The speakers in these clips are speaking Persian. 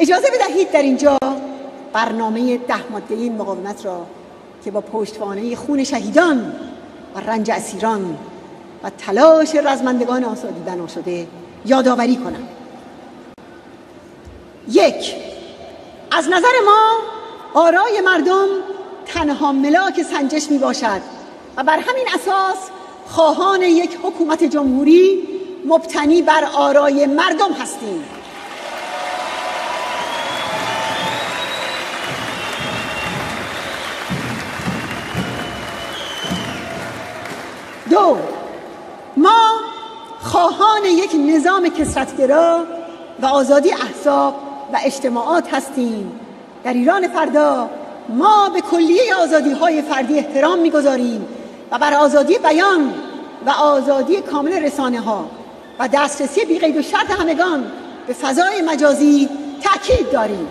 اجازه بدهید در اینجا برنامه ده ماده این مقاومت را که با پشتوانه خون شهیدان و رنج اسیران و تلاش رزمندگان آزادی بنا شده یادآوری کنم. یک از نظر ما آرای مردم تنها ملاک سنجش می باشد و بر همین اساس خواهان یک حکومت جمهوری مبتنی بر آرای مردم هستیم. دو ما خواهان یک نظام کسرتگرا و آزادی احزاب و اجتماعات هستیم. در ایران فردا ما به کلیه آزادی های فردی احترام می‌گذاریم و بر آزادی بیان و آزادی کامل رسانه ها و دسترسی بیقید و شرط همگان به فضای مجازی تاکید داریم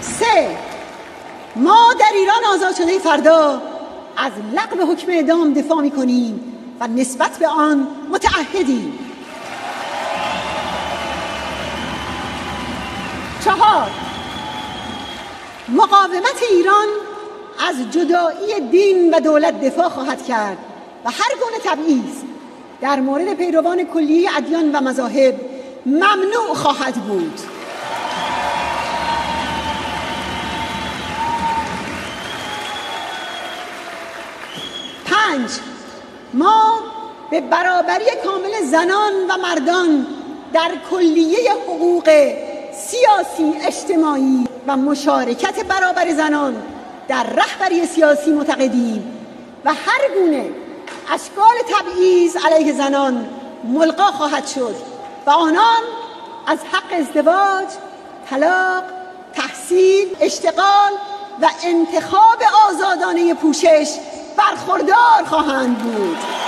سه ما در ایران آزاد شده فردا از لغو حکم اعدام دفاع می کنیم و نسبت به آن متعهدیم. چهار مقاومت ایران از جدایی دین و دولت دفاع خواهد کرد و هر گونه تبعیض در مورد پیروان کلیه ادیان و مذاهب ممنوع خواهد بود. پنج. ما به برابری کامل زنان و مردان در کلیه حقوق سیاسی اجتماعی و مشارکت برابر زنان در رهبری سیاسی معتقدیم و هر گونه اشکال تبعیض علیه زنان ملقا خواهد شد و آنان از حق ازدواج، طلاق، تحصیل، اشتغال و انتخاب آزادانه پوشش برخوردار خواهند بود.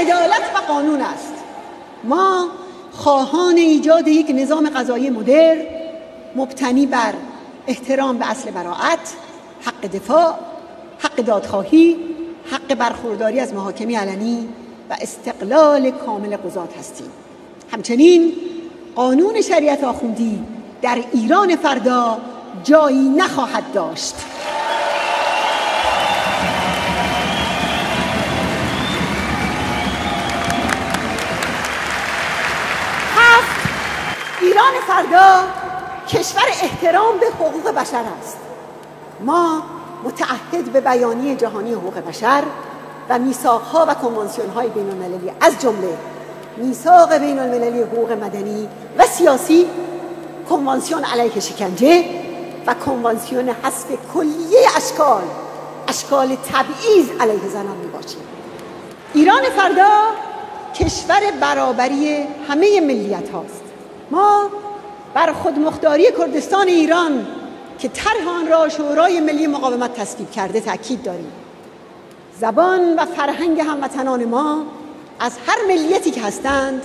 عدالت و قانون است. ما خواهان ایجاد یک نظام قضایی مدر مبتنی بر احترام به اصل براعت حق دفاع حق دادخواهی حق برخورداری از محاکمی علنی و استقلال کامل قضات هستیم. همچنین قانون شریعت آخوندی در ایران فردا جایی نخواهد داشت. ایران فردا کشور احترام به حقوق بشر است. ما متعهد به بیانیه جهانی حقوق بشر و میثاقها و کنوانسیون‌های بین المللی از جمله میثاق بین المللی حقوق مدنی و سیاسی کنوانسیون علیه شکنجه و کنوانسیون حذف کلیه اشکال اشکال تبعیض علیه زنان می باشیم ایران فردا کشور برابری همه ملیت هاست ما بر خودمختاری کردستان ایران که طرح آن را شورای ملی مقاومت تصویب کرده تاکید داریم. زبان و فرهنگ هموطنان ما از هر ملیتی که هستند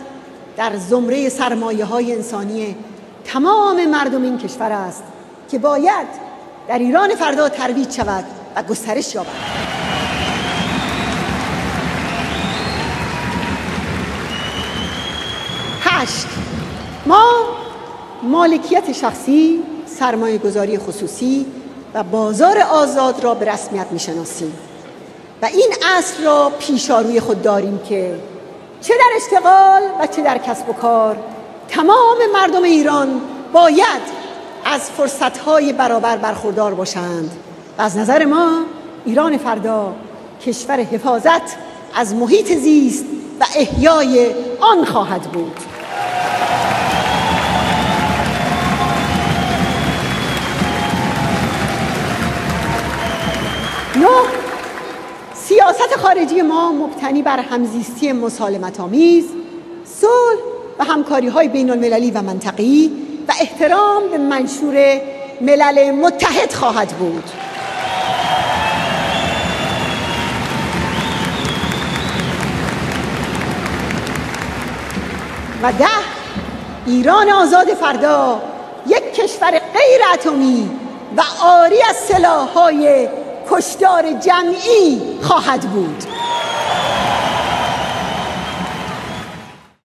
در زمره سرمایه های انسانی تمام مردم این کشور است که باید در ایران فردا ترویج شود و گسترش یابد. هشت ما مالکیت شخصی سرمایه گذاری خصوصی و بازار آزاد را به رسمیت می‌شناسیم. و این اصل را پیشاروی خود داریم که چه در اشتغال و چه در کسب و کار تمام مردم ایران باید از فرصتهای برابر برخوردار باشند و از نظر ما ایران فردا کشور حفاظت از محیط زیست و احیای آن خواهد بود. خارجی ما مبتنی بر همزیستی مسالمت آمیز صلح و همکاری های بین المللی و منطقی و احترام به منشور ملل متحد خواهد بود. و ده ایران آزاد فردا یک کشور غیر اتمی و آری از سلاحهای کشدار جمعی خواهد بود.